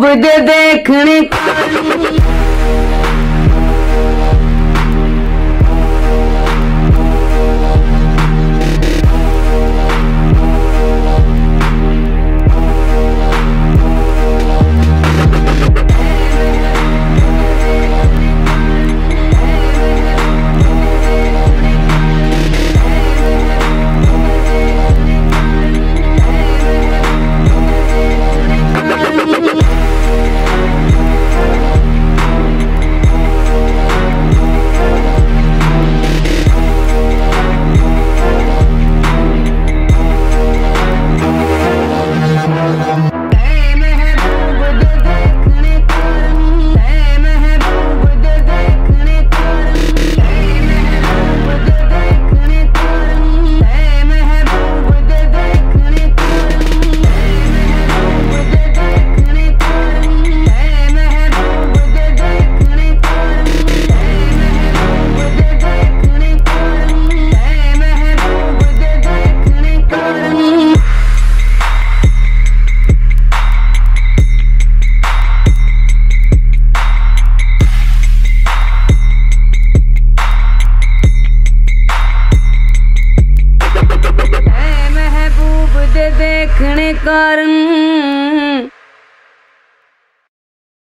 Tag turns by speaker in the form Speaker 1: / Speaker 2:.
Speaker 1: डूब दे देखने देखने कारण